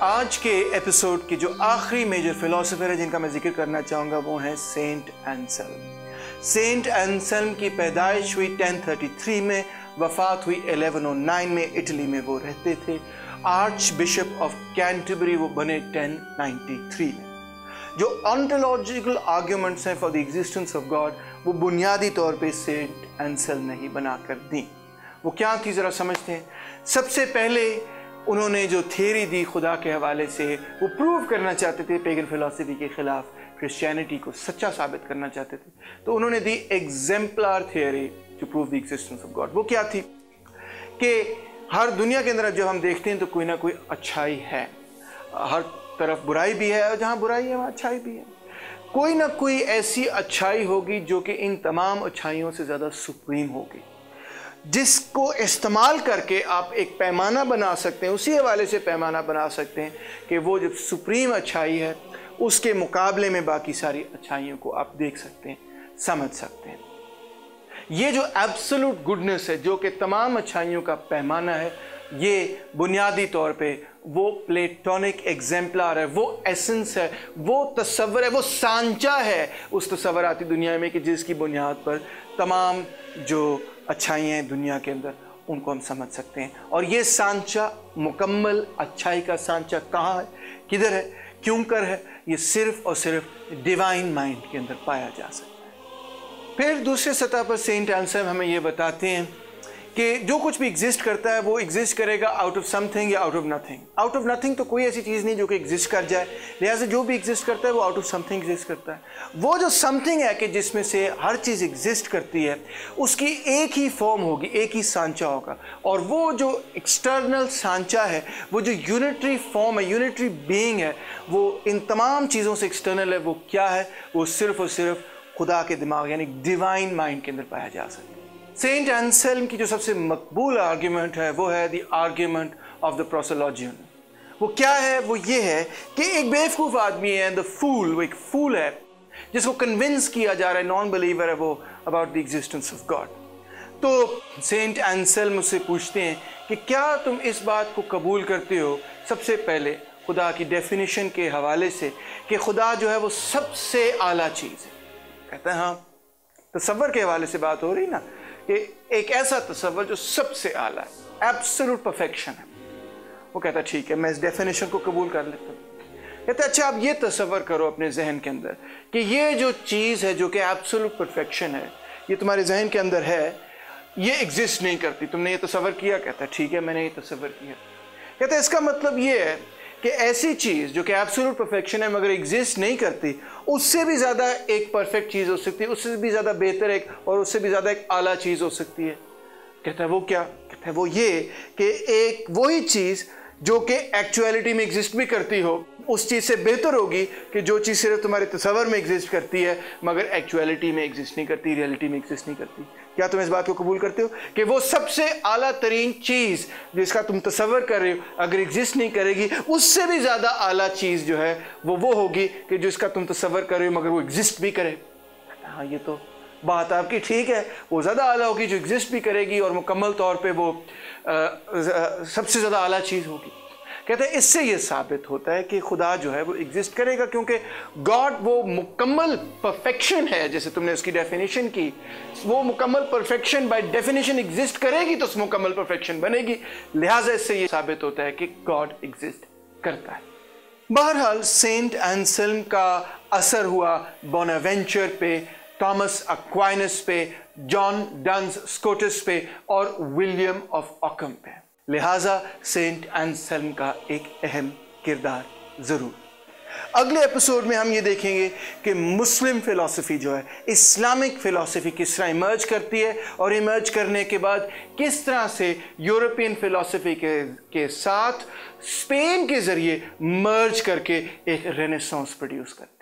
آج کے ایپیسوڈ کی جو آخری میجر فلاسفر ہے جن کا میں ذکر کرنا چاہوں گا وہ ہیں سینٹ اینسلم سینٹ اینسلم کی پیدائش ہوئی 1033 میں، وفات ہوئی 1109 میں اٹلی میں وہ رہتے تھے۔ آرچ بشپ آف کینٹبری وہ بنے 1093 میں۔ جو آنٹولوجیکل آرگیومنٹس ہیں for the existence of God وہ بنیادی طور پہ سینٹ اینسلم نے ہی بنا کر دیں۔ وہ کیا تھی ذرا سمجھتے ہیں؟ سب سے پہلے انہوں نے جو تھیری دی خدا کے حوالے سے، وہ پروو کرنا چاہتے تھے پیگن فلاسفی کے خلاف کرسچینٹی کو سچا ثابت کرنا چاہتے تھے۔ تو انہوں نے the exemplar theory to prove the existence of God وہ کیا تھی؟ کہ ہر دنیا کے اندر جب ہم دیکھتے ہیں تو کوئی نہ کوئی اچھائی ہے۔ ہر طرف برائی بھی ہے اور جہاں برائی ہے، وہاں اچھائی بھی ہے۔ کوئی نہ کوئی ایسی اچھائی ہوگی جو کہ ان تمام اچھائیوں سے زیادہ سپریم ہوگی۔ جس کو استعمال کر کے آپ ایک پیمانہ بنا سکتے ہیں، اسی حوالے سے پیمانہ بنا سکتے ہیں کہ وہ جب سپریم اچھائی ہے، اس کے مقابلے میں باقی ساری اچھائیوں کو آپ دیکھ سکتے ہیں، سمجھ سکتے ہیں۔ یہ جو ایبسلوٹ گڈنس ہے، جو کہ تمام اچھائیوں کا پیمانہ ہے یہ بنیادی طور پہ وہ پلیٹونک ایگزمپلار ہے، وہ ایسنس ہے، وہ تصور ہے، وہ سانچہ ہے اس تصوراتی دنیا میں کہ جس کی بنیاد پر تمام جو اچھائی ہیں دنیا کے اندر، ان کو ہم سمجھ سکتے ہیں۔ اور یہ سانچہ مکمل اچھائی کا سانچہ کہاں ہے؟ کدھر ہے؟ کیوں کر ہے؟ یہ صرف اور صرف ڈیوائن مائنڈ کے اندر پایا جا سکتا ہے۔ پھر دوسرے سطح پر سینٹ آنسر ہمیں یہ بتاتے ہیں کہ جو کچھ بھی ایگزسٹ کرتا ہے وہ ایگزسٹ کرے گا آؤٹ آف سم تھنگ یا out of nothing out of nothing تو کوئی ایسی چیز نہیں جو کہ ایگزسٹ کر جائے. لہٰذا جو بھی ایگزسٹ کرتا ہے وہ out of something exist کرتا ہے. وہ جو سم تھنگ ہے کہ جس میں سے ہر چیز ایگزسٹ کرتی ہے، اس کی ایک ہی فارم ہوگی، ایک ہی سانچہ ہوگا. اور وہ جو ایکسٹرنل سانچہ ہے، وہ جو یونٹری فارم ہے یونٹری بینگ ہے، وہ ان تمام چیزوں سے ایکسٹرنل ہے، وہ کیا ہے؟ وہ صرف اور صرف خدا کے دماغ یعنی ڈیوائن مائنڈ کے اندر پایا جا سکتا ہے. سینٹ اینسلم کی جو سب سے مقبول آرگیومنٹ ہے، وہ ہے دی آرگیومنٹ آف دا پروسولوجین وہ کیا ہے؟ وہ یہ ہے کہ ایک بیوقوف آدمی ہے دا فول وہ ایک فول ہے، جس کو کنونس کیا جا رہا ہے نان بلیور ہے، وہ about the existence of God تو سینٹ اینسلم اس سے پوچھتے ہیں کہ کیا تم اس بات کو قبول کرتے ہو؟ سب سے پہلے خدا کی ڈیفینیشن کے حوالے سے کہ خدا جو ہے، وہ سب سے اعلیٰ چیز ہے۔ کہتا ہے ہاں تصور کے حوالے سے بات ہو رہی نا؟ کہ ایک ایسا تصور جو سب سے اعلیٰ ہے ایبسلوٹ پرفیکشن ہے۔ وہ کہتا ٹھیک ہے، میں اس ڈیفینیشن کو قبول کر لیتا ہوں۔ کہتا اچھا آپ یہ تصور کرو اپنے ذہن کے اندر کہ یہ جو چیز ہے جو کہ ایبسلوٹ پرفیکشن ہے، یہ تمہارے ذہن کے اندر ہے، یہ ایگزسٹ نہیں کرتی۔ تم نے یہ تصور کیا؟ کہتا ٹھیک ہے، میں نے یہ تصور کیا۔ کہتا اس کا مطلب یہ ہے کہ ایسی چیز جو کہ ایبسولوٹ پرفیکشن ہے مگر ایگزسٹ نہیں کرتی، اس سے بھی زیادہ ایک پرفیکٹ چیز ہو سکتی ہے اس سے بھی زیادہ بہتر ایک اور اس سے بھی زیادہ ایک اعلیٰ چیز ہو سکتی ہے۔ کہتا ہے وہ کیا؟ کہتا ہے وہ یہ کہ ایک وہی چیز جو کہ ایکچویلٹی میں ایگزسٹ بھی کرتی ہو، اس چیز سے بہتر ہوگی کہ جو چیز صرف تمہارے تصور میں ایگزسٹ کرتی ہے مگر ایکچویلٹی میں ایگزسٹ نہیں کرتی ریئلٹی میں ایگزسٹ نہیں کرتی۔ کیا تم اس بات کو قبول کرتے ہو کہ وہ سب سے اعلیٰ ترین چیز جس کا تم تصور کر رہے ہو، اگر ایگزسٹ نہیں کرے گی، اس سے بھی زیادہ اعلیٰ چیز جو ہے، وہ وہ ہوگی کہ جس کا تم تصور کر رہے ہو، مگر وہ ایگزسٹ بھی کرے۔ ہاں یہ تو بات آپ کی ٹھیک ہے۔ وہ زیادہ اعلیٰ ہوگی جو ایگزسٹ بھی کرے گی اور مکمل طور پہ وہ سب سے زیادہ اعلیٰ چیز ہوگی۔ کہتے ہیں اس سے یہ ثابت ہوتا ہے کہ خدا جو ہے وہ ایگزسٹ کرے گا کیونکہ گاڈ وہ مکمل پرفیکشن ہے، جیسے تم نے اس کی ڈیفینیشن کی۔ وہ مکمل پرفیکشن بائی ڈیفینیشن ایگزسٹ کرے گی تو اس مکمل پرفیکشن بنے گی۔ لہٰذا اس سے یہ ثابت ہوتا ہے کہ گاڈ ایگزسٹ کرتا ہے۔ بہرحال سینٹ اینسلم کا اثر ہوا بوناوینچر پہ تامس اکوائنس پہ، جان ڈنز سکوٹس پہ اور ولیم آف آکم پہ۔ لہٰذا سینٹ اینسلم کا ایک اہم کردار ضرور۔ اگلے اپیسوڈ میں ہم یہ دیکھیں گے کہ مسلم فلاسفی جو ہے، اسلامک فلاسفی کس طرح ایمرج کرتی ہے اور ایمرج کرنے کے بعد کس طرح سے یورپین فلاسفی کے ساتھ اسپین کے ذریعے مرج کر کے ایک رینیسانس پروڈیوس کرتی ہے۔